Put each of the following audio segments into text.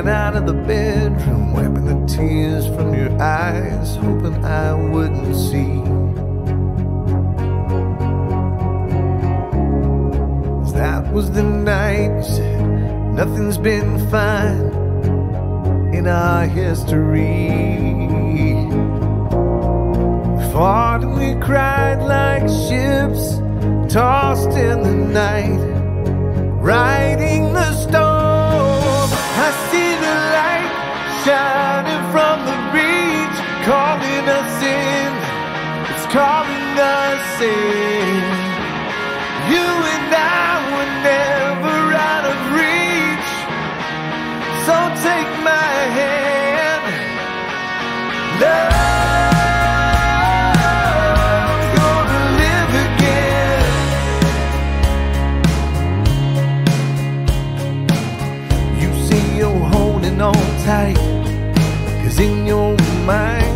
ran out of the bedroom, wiping the tears from your eyes, hoping I wouldn't see. That was the night you said nothing's been fine in our history. We fought and we cried like ships tossed in the night, riding in. You and I were never out of reach. So take my hand. Love's gonna live again. You say you're holding on tight. Cause in your mind,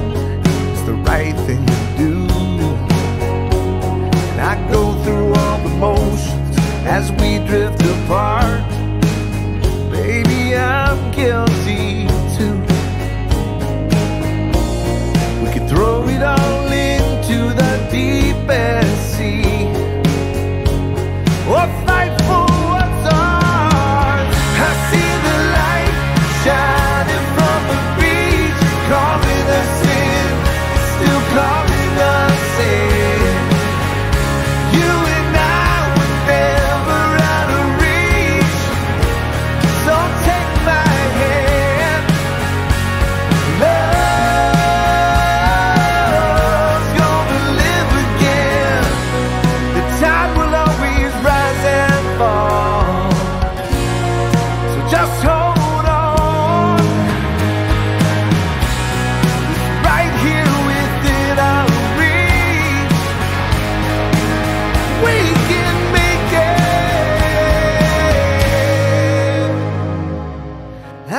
as we drift apart. Baby, I'm guilty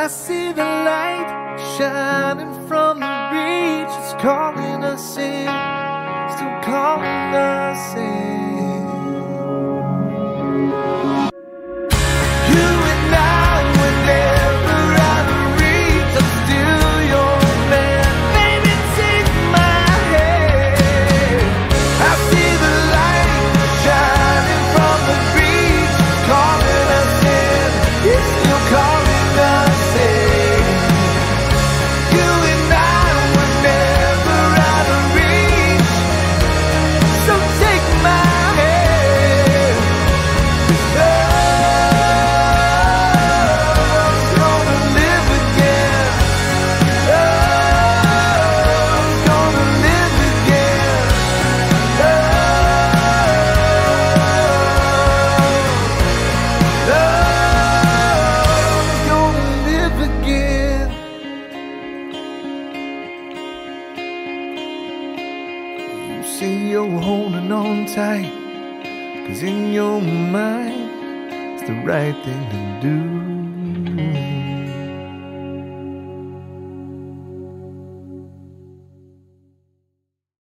I see the light shining from the beach. It's calling us in, still calling us in. You're holding on tight. Cause in your mind, it's the right thing to do.